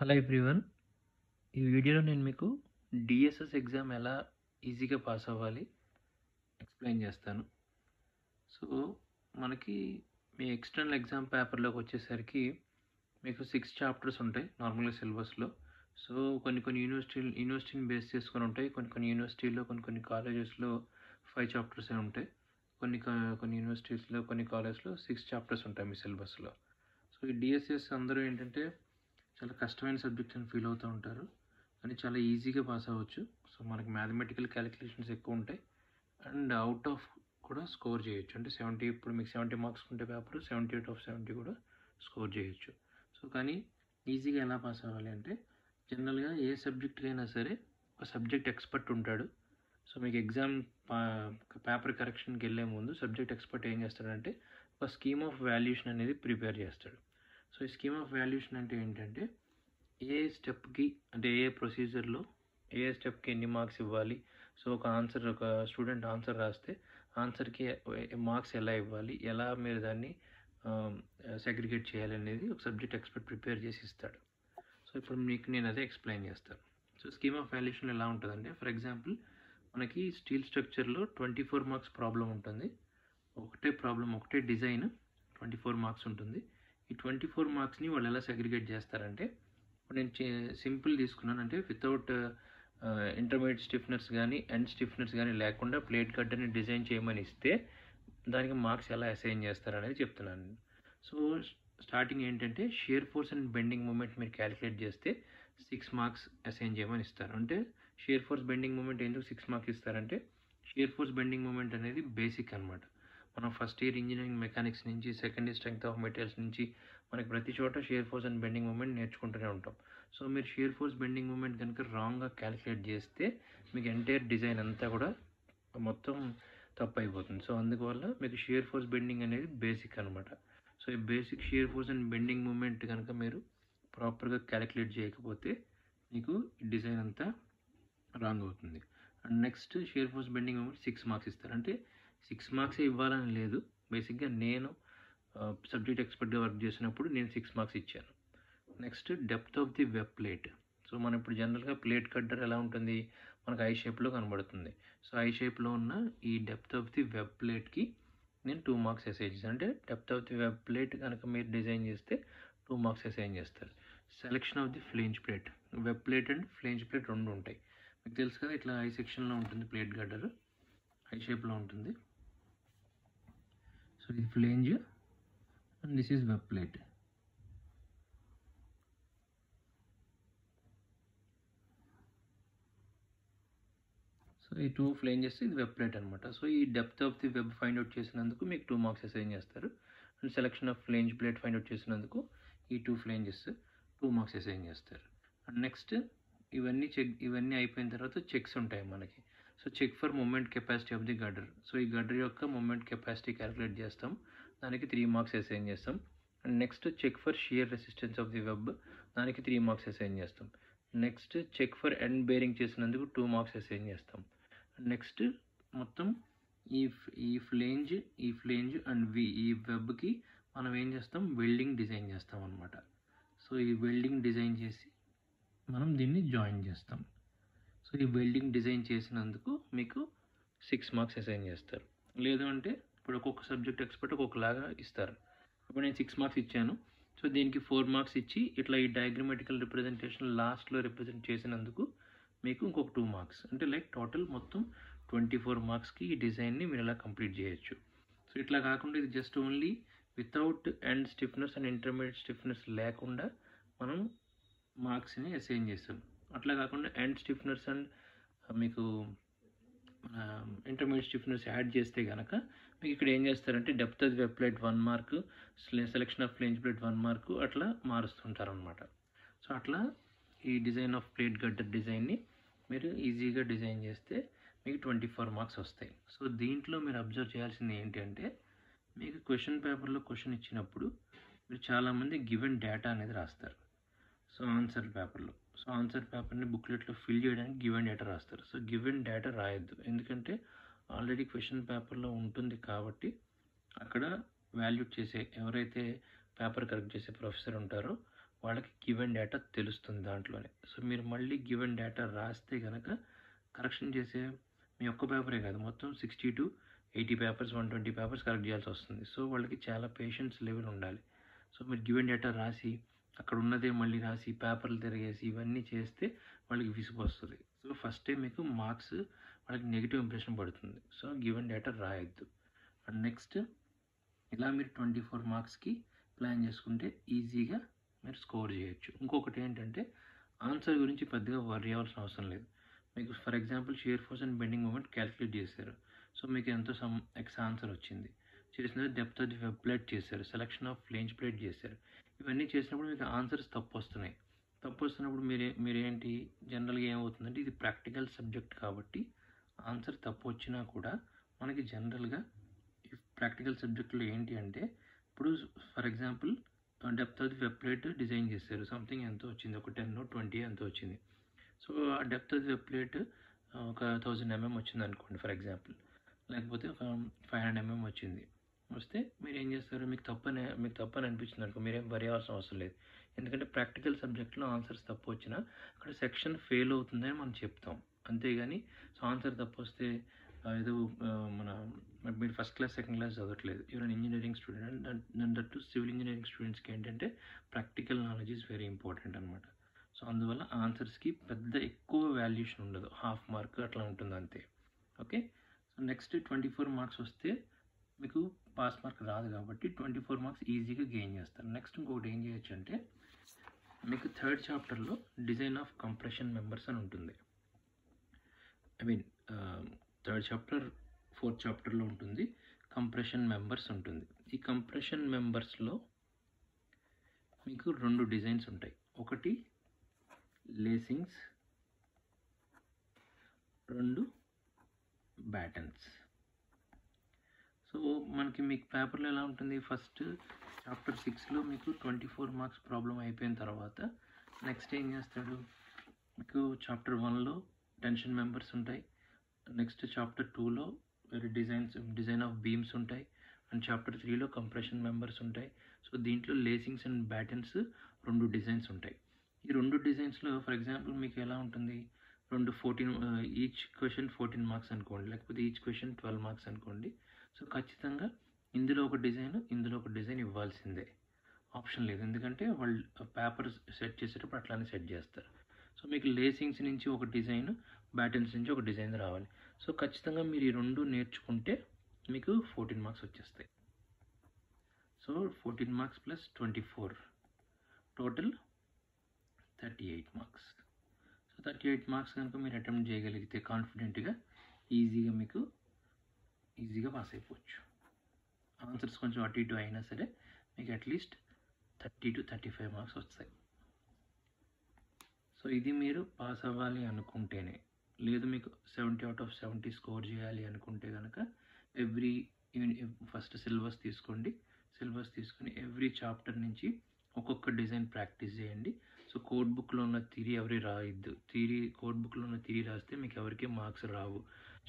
Hello everyone ఈ వీడియోలో నేను మీకు డిఎస్ఎస్ ఎగ్జామ్ ఎలా ఈజీగా పాస్ అవ్వాలి ఎక్స్ప్లెయిన్ చేస్తాను. సో మనకి మీ ఎక్స్టర్నల్ ఎగ్జామ్ పేపర్లోకి వచ్చేసరికి మీకు సిక్స్ చాప్టర్స్ ఉంటాయి నార్మల్గా సిలబస్లో సో కొన్ని కొన్ని యూనివర్సిటీ యూనివర్సిటీని బేస్ చేసుకొని ఉంటాయి. కొన్ని కొన్ని యూనివర్సిటీలో కొన్ని కొన్ని కాలేజెస్లో ఫైవ్ చాప్టర్స్ ఉంటాయి. కొన్ని కొన్ని యూనివర్సిటీస్లో కొన్ని కాలేజ్లో సిక్స్ చాప్టర్స్ ఉంటాయి మీ సిలబస్లో సో ఈ డిఎస్ఎస్ అందరూ ఏంటంటే చాలా కష్టమైన సబ్జెక్ట్ అని ఫీల్ అవుతూ ఉంటారు. కానీ చాలా ఈజీగా పాస్ అవ్వచ్చు. సో మనకి మ్యాథమెటికల్ క్యాలిక్యులేషన్స్ ఎక్కువ ఉంటాయి. అండ్ అవుట్ ఆఫ్ కూడా స్కోర్ చేయొచ్చు. అంటే సెవెంటీ ఇప్పుడు మీకు సెవెంటీ మార్క్స్ ఉంటే paper seventy eight of seventy కూడా స్కోర్ చేయొచ్చు. సో కానీ ఈజీగా ఎలా పాస్ అవ్వాలి అంటే జనరల్గా ఏ సబ్జెక్ట్కైనా అయినా సరే ఒక సబ్జెక్ట్ ఎక్స్పర్ట్ ఉంటాడు. సో మీకు ఎగ్జామ్ పేపర్ కరెక్షన్కి వెళ్ళే ముందు సబ్జెక్ట్ ఎక్స్పర్ట్ ఏం చేస్తాడంటే ఒక స్కీమ్ ఆఫ్ వాల్యూషన్ అనేది ప్రిపేర్ చేస్తాడు. సో ఈ స్కీమ్ ఆఫ్ వాల్యుయేషన్ అంటే ఏంటంటే ఏ స్టెప్కి అంటే ఏ ప్రొసీజర్లో ఏ స్టెప్కి ఎన్ని మార్క్స్ ఇవ్వాలి? సో ఒక ఆన్సర్ ఒక స్టూడెంట్ ఆన్సర్ రాస్తే ఆన్సర్కి మార్క్స్ ఎలా ఇవ్వాలి? ఎలా మీరు దాన్ని సెగ్రిగేట్ చేయాలి అనేది ఒక సబ్జెక్ట్ ఎక్స్పర్ట్ ప్రిపేర్ చేసి ఇస్తాడు. సో ఇప్పుడు మీకు నేను అదే ఎక్స్ప్లెయిన్ చేస్తాను. సో స్కీమ్ ఆఫ్ వాల్యూషన్ ఎలా ఉంటుందంటే ఫర్ ఎగ్జాంపుల్ మనకి స్టీల్ స్ట్రక్చర్లో ట్వంటీ ఫోర్ మార్క్స్ ప్రాబ్లం ఉంటుంది. ఒకటే ప్రాబ్లం ఒకటే డిజైన్ ట్వంటీ ఫోర్ మార్క్స్ ఉంటుంది. ఈ ట్వంటీ ఫోర్ మార్క్స్ని వాళ్ళు ఎలా సెగ్రిగేట్ చేస్తారంటే నేను సింపుల్ తీసుకున్నాను. అంటే వితౌట్ ఇంటర్మీడియట్ స్టిఫ్నర్స్ కానీ ఎండ్ స్టిఫ్నర్స్ కానీ లేకుండా ప్లేట్ కట్టని డిజైన్ చేయమని ఇస్తే దానికి మార్క్స్ ఎలా అసైన్ చేస్తారనేది చెప్తున్నాను. సో స్టార్టింగ్ ఏంటంటే shear force and bending moment మీరు క్యాలిక్యులేట్ చేస్తే సిక్స్ మార్క్స్ అసైన్ చేయమని ఇస్తారు. అంటే షేర్ ఫోర్స్ బెండింగ్ మూమెంట్ ఎందుకు సిక్స్ మార్క్స్ ఇస్తారంటే షేర్ ఫోర్స్ బెండింగ్ మూమెంట్ అనేది బేసిక్ అన్నమాట. మనం ఫస్ట్ ఇయర్ ఇంజనీరింగ్ మెకానిక్స్ నుంచి second year strength of materials నుంచి మనకి ప్రతి చోట shear force and bending moment నేర్చుకుంటూనే ఉంటాం. సో మీరు షేర్ ఫోర్స్ బెండింగ్ మూమెంట్ కనుక రాంగ్గా క్యాలిక్యులేట్ చేస్తే మీకు ఎంటైర్ డిజైన్ అంతా కూడా మొత్తం తప్పు అయిపోతుంది సో అందువల్ల మీకు షేర్ ఫోర్స్ బెండింగ్ అనేది బేసిక్ అనమాట సో ఈ basic shear force and bending moment కనుక మీరు ప్రాపర్గా క్యాలిక్యులేట్ చేయకపోతే మీకు డిజైన్ అంతా రాంగ్ అవుతుంది. And next shear force bending moment six marks ఇస్తారు. అంటే సిక్స్ మార్క్సే ఇవ్వాలని లేదు. బేసిక్గా నేను సబ్జెక్ట్ ఎక్స్పర్ట్గా వర్క్ చేసినప్పుడు నేను సిక్స్ మార్క్స్ ఇచ్చాను. Next depth of the web plate so మనం ఇప్పుడు జనరల్గా ప్లేట్ కట్టర్ ఎలా ఉంటుంది? మనకు ఐ షేప్లో కనబడుతుంది. సో ఐ షేప్లో ఉన్న ఈ డెప్త్ ఆఫ్ ది వెబ్ ప్లేట్కి నేను టూ మార్క్స్ అసైన్ చేస్తాను అంటే depth of the web plate కనుక మీరు డిజైన్ చేస్తే టూ మార్క్స్ అసైన్ చేస్తారు. Selection of the flange plate web plate and flange plate రెండు ఉంటాయి. మీకు తెలుసు కదా ఇట్లా ఐ సెక్షన్లో ఉంటుంది ప్లేట్ గడ్డరు ఐ షేప్లో ఉంటుంది. సో ఇది flange and this is web plate so ఈ టూ ఫ్లేంజెస్ ఇది వెబ్ ప్లేట్ అనమాట సో ఈ depth of the web find out చేసినందుకు మీకు టూ మార్క్స్ అసైన్ చేస్తారు. And selection of flange plate find out చేసినందుకు ఈ two flanges two marks assign చేస్తారు. అండ్ నెక్స్ట్ ఇవన్నీ చెక్ ఇవన్నీ అయిపోయిన తర్వాత చెక్స్ ఉంటాయి మనకి. So check for moment capacity of the girder so ఈ గడర్ యొక్క మూమెంట్ కెపాసిటీ క్యాలిక్యులేట్ చేస్తాం. దానికి త్రీ మార్క్స్ అసైన్ చేస్తాం. And next check for shear resistance of the web దానికి త్రీ మార్క్స్ అసైన్ చేస్తాం. Next check for end bearing చేసినందుకు two marks assign చేస్తాం. Next మొత్తం ఈ ఈ ఫ్లేంజ్ ఈ ఫ్లేంజ్ అండ్ వి ఈ వెబ్కి మనం ఏం చేస్తాం? వెల్డింగ్ డిజైన్ చేస్తాం అనమాట సో ఈ వెల్డింగ్ డిజైన్ చేసి మనం దీన్ని జాయిన్ చేస్తాం. సో ఈ వెల్డింగ్ డిజైన్ చేసినందుకు మీకు సిక్స్ మార్క్స్ అసైన్ చేస్తారు. లేదు అంటే ఇప్పుడు ఒక్కొక్క సబ్జెక్ట్ ఎక్స్పర్ట్ ఒక్కొక్కలాగా ఇస్తారు. ఇప్పుడు నేను సిక్స్ మార్క్స్ ఇచ్చాను. సో దీనికి ఫోర్ మార్క్స్ ఇచ్చి ఇట్లా ఈ డయాగ్రమెటికల్ రిప్రజెంటేషన్ లాస్ట్లో రిప్రజెంట్ చేసినందుకు మీకు ఇంకొక టూ మార్క్స్ అంటే లైక్ టోటల్ మొత్తం ట్వంటీ ఫోర్ మార్క్స్కి ఈ డిజైన్ని మీరు ఇలా కంప్లీట్ చేయొచ్చు. సో ఇట్లా కాకుండా ఇది just only without end stiffness and intermediate stiffness లేకుండా మనం మార్క్స్ని అసైన్ చేస్తాం. అట్లా కాకుండా ఎండ్ స్టిఫ్నర్స్ అండ్ మీకు ఇంటర్మీడియట్ స్టిఫ్నర్స్ యాడ్ చేస్తే కనుక మీకు ఇక్కడ ఏం చేస్తారంటే depth of web plate one mark selection of flange plate one mark అట్లా మారుస్తుంటారు అనమాట సో అట్లా ఈ డిజైన్ ఆఫ్ ప్లేట్ గడ్డర్ డిజైన్ని మీరు ఈజీగా డిజైన్ చేస్తే మీకు ట్వంటీ ఫోర్ మార్క్స్ వస్తాయి. సో దీంట్లో మీరు అబ్జర్వ్ చేయాల్సింది ఏంటంటే మీకు క్వశ్చన్ పేపర్లో క్వశ్చన్ ఇచ్చినప్పుడు మీరు చాలామంది గివెన్ డేటా అనేది రాస్తారు. సో ఆన్సర్ పేపర్లో సో ఆన్సర్ పేపర్ని బుక్లెట్లో ఫిల్ చేయడానికి గివెన్ డేటా రాస్తారు. సో గివెన్ డేటా రాయొద్దు. ఎందుకంటే ఆల్రెడీ క్వశ్చన్ పేపర్లో ఉంటుంది కాబట్టి అక్కడ వాల్యూట్ చేసే ఎవరైతే పేపర్ కరెక్ట్ చేసే ప్రొఫెసర్ ఉంటారో వాళ్ళకి గివెన్ డేటా తెలుస్తుంది దాంట్లోనే. సో మీరు మళ్ళీ గివెన్ డేటా రాస్తే కనుక కరెక్షన్ చేసే మీ ఒక్క పేపరే కాదు మొత్తం sixty to eighty papers one twenty papers correct చేయాల్సి వస్తుంది. సో వాళ్ళకి చాలా పేషెన్స్ లెవెల్ ఉండాలి. సో మీరు గివెన్ డేటా రాసి అక్కడ ఉన్నదే మళ్ళీ రాసి పేపర్లు తిరిగేసి ఇవన్నీ చేస్తే వాళ్ళకి విసుగు వస్తుంది. సో ఫస్టే మీకు మార్క్స్ వాళ్ళకి నెగిటివ్ ఇంప్రెషన్ పడుతుంది. సో గివెన్ డేటా రాయొద్దు. అండ్ నెక్స్ట్ ఇలా మీరు ట్వంటీ ఫోర్ మార్క్స్కి ప్లాన్ చేసుకుంటే ఈజీగా మీరు స్కోర్ చేయొచ్చు. ఇంకొకటి ఏంటంటే ఆన్సర్ గురించి పెద్దగా వర్రీ అవ్వాల్సిన అవసరం లేదు. మీకు for example shear force and bending moment calculate చేశారు. సో మీకు ఎంతో సమ్ ఎక్స్ ఆన్సర్ వచ్చింది. చేసిన డెప్త్ ఆఫ్ వెబ్ ప్లేట్ చేశారు. సెలక్షన్ ఆఫ్ ఫ్లేంజ్ ప్లేట్ చేశారు. ఇవన్నీ చేసినప్పుడు మీకు ఆన్సర్స్ తప్పు వస్తున్నాయి తప్పు వస్తున్నప్పుడు మీరే మీరేంటి? జనరల్గా ఏమవుతుందంటే ఇది ప్రాక్టికల్ సబ్జెక్ట్ కాబట్టి ఆన్సర్ తప్పు వచ్చినా కూడా మనకి జనరల్గా ప్రాక్టికల్ సబ్జెక్టులు ఏంటి అంటే ఇప్పుడు for example depth of web plate design చేశారు. సంథింగ్ ఎంతో వచ్చింది? ఒక టెన్ ట్వంటీ ఎంతో వచ్చింది? సో ఆ డెప్త్ ఆఫ్ వెబ్ ప్లేట్ ఒక థౌజండ్ ఎంఎం mm వచ్చింది అనుకోండి ఫర్ ఎగ్జాంపుల్ లేకపోతే ఒక ఫైవ్ హండ్రెడ్ ఎంఎం వచ్చింది. వస్తే మీరు ఏం చేస్తారు? మీకు తప్పని మీకు తప్పని అనిపించింది అనుకో మీరేం వరి అవ్వాల్సిన అవసరం లేదు. ఎందుకంటే ప్రాక్టికల్ సబ్జెక్ట్లో ఆన్సర్స్ తప్పు వచ్చినా అక్కడ సెక్షన్ ఫెయిల్ అవుతుందని మనం చెప్తాం. అంతేగాని సో ఆన్సర్ తప్పు వస్తే ఏదో మన మీరు ఫస్ట్ క్లాస్ సెకండ్ క్లాస్ చదవట్లేదు. ఈవెన్ ఇంజనీరింగ్ స్టూడెంట్ దాని దట్ సివిల్ ఇంజనీరింగ్ స్టూడెంట్స్కి ఏంటంటే practical knowledge is very important అనమాట సో అందువల్ల ఆన్సర్స్కి పెద్ద ఎక్కువ వాల్యూషన్ ఉండదు. హాఫ్ మార్క్ అట్లా ఉంటుంది అంతే okay? So next twenty four marks వస్తే మీకు పాస్ మార్క్ రాదు కాబట్టి ట్వంటీ ఫోర్ మార్క్స్ ఈజీగా గెయిన్ చేస్తారు. నెక్స్ట్ ఇంకొకటి ఏం చేయొచ్చు అంటే మీకు థర్డ్ చాప్టర్లో డిజైన్ ఆఫ్ కంప్రెషన్ మెంబర్స్ అని ఉంటుంది. I mean third chapter fourth చాప్టర్లో ఉంటుంది. కంప్రెషన్ మెంబర్స్ ఉంటుంది. ఈ కంప్రెషన్ మెంబర్స్లో మీకు రెండు డిజైన్స్ ఉంటాయి. ఒకటి లేసింగ్స్ రెండు బ్యాటన్స్ సో మనకి మీకు పేపర్లో ఎలా ఉంటుంది? ఫస్ట్ చాప్టర్ సిక్స్లో మీకు ట్వంటీ ఫోర్ మార్క్స్ ప్రాబ్లం అయిపోయిన తర్వాత నెక్స్ట్ ఏం చేస్తాడు? మీకు చాప్టర్ వన్లో టెన్షన్ మెంబర్స్ ఉంటాయి. నెక్స్ట్ చాప్టర్ టూలో వేరే డిజైన్స్ డిజైన్ ఆఫ్ బీమ్స్ ఉంటాయి. అండ్ చాప్టర్ త్రీలో కంప్రెషన్ మెంబర్స్ ఉంటాయి. సో దీంట్లో లేసింగ్స్ అండ్ బ్యాటన్స్ రెండు డిజైన్స్ ఉంటాయి. ఈ రెండు డిజైన్స్లో ఫర్ ఎగ్జాంపుల్ మీకు ఎలా ఉంటుంది? రెండు fourteen each question fourteen marks అనుకోండి. లేకపోతే ఈచ్ క్వశ్చన్ ట్వెల్వ్ మార్క్స్ అనుకోండి. సో ఖచ్చితంగా ఇందులో ఒక డిజైన్ ఇందులో ఒక డిజైన్ ఇవ్వాల్సిందే. ఆప్షన్ లేదు. ఎందుకంటే వాళ్ళు పేపర్ సెట్ చేసేటప్పుడు అట్లానే సెట్ చేస్తారు. సో మీకు లేసింగ్స్ నుంచి ఒక డిజైన్ బ్యాటన్స్ నుంచి ఒక డిజైన్ రావాలి. సో ఖచ్చితంగా మీరు ఈ రెండు నేర్చుకుంటే మీకు ఫోర్టీన్ మార్క్స్ వచ్చేస్తాయి. So fourteen marks plus twenty four. Total thirty eight marks. So thirty eight marks కనుక మీరు అటెంప్ట్ చేయగలిగితే కాన్ఫిడెంట్గా ఈజీగా మీకు ఈజీగా పాస్ అయిపోవచ్చు. ఆన్సర్స్ కొంచెం అటు ఇటు అయినా సరే మీకు at least thirty to thirty five marks వస్తాయి. సో ఇది మీరు పాస్ అవ్వాలి అనుకుంటేనే లేదు మీకు seventy out of seventy score చేయాలి అనుకుంటే కనుక ఎవ్రీ ఫస్ట్ సిలబస్ తీసుకోండి. సిలబస్ తీసుకొని ఎవ్రీ చాప్టర్ నుంచి ఒక్కొక్క డిజైన్ ప్రాక్టీస్ చేయండి. సో కోడ్ బుక్లో ఉన్న థిరీ ఎవరి రాయొద్దు. థిరీ కోడ్ బుక్లో ఉన్న థిరీ రాస్తే మీకు ఎవరికి మార్క్స్ రావు.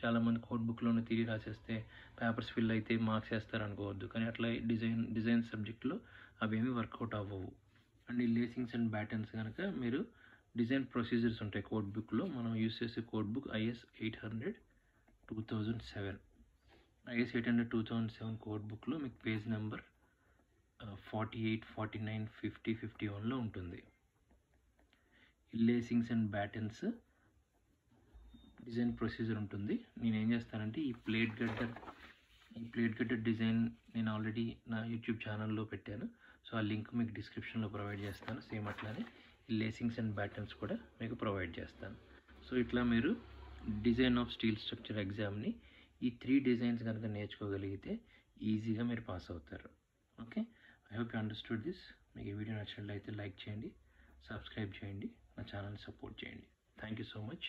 చాలామంది కోడ్ బుక్లోనే థిరీ రాసేస్తే పేపర్స్ ఫిల్ అయితే మార్క్స్ వేస్తారు అనుకోవద్దు కానీ అట్లా డిజైన్ డిజైన్ సబ్జెక్ట్లో అవేమీ వర్కౌట్ అవ్వవు. అండ్ ఈ లేసింగ్స్ అండ్ బ్యాటన్స్ కనుక మీరు డిజైన్ ప్రొసీజర్స్ ఉంటాయి కోడ్ బుక్లో మనం యూస్ చేసే code book IS eight hundred two thousand seven IS eight hundred two thousand seven code బుక్లో మీకు page number forty eight forty nine fifty fifty వన్లో ఉంటుంది lacings and battens design procedure ఉంటుంది. నేను ఏం చేస్తానంటే ఈ ప్లేట్ గడ్డర్ ఈ ప్లేట్ గడ్డర్ డిజైన్ నేను ఆల్రెడీ నా యూట్యూబ్ ఛానల్లో పెట్టాను. సో ఆ లింక్ మీకు డిస్క్రిప్షన్లో ప్రొవైడ్ చేస్తాను. సేమ్ అట్లానే ఈ లేసింగ్స్ అండ్ బ్యాటన్స్ కూడా మీకు ప్రొవైడ్ చేస్తాను. సో ఇట్లా మీరు డిజైన్ ఆఫ్ స్టీల్ స్ట్రక్చర్ ఎగ్జామ్ని ఈ త్రీ డిజైన్స్ కనుక నేర్చుకోగలిగితే ఈజీగా మీరు పాస్ అవుతారు. Okay? I hope you understood this మీకు ఈ వీడియో నచ్చినట్లయితే లైక్ చేయండి సబ్స్క్రైబ్ చేయండి నా ఛానల్ని సపోర్ట్ చేయండి. Thank you so much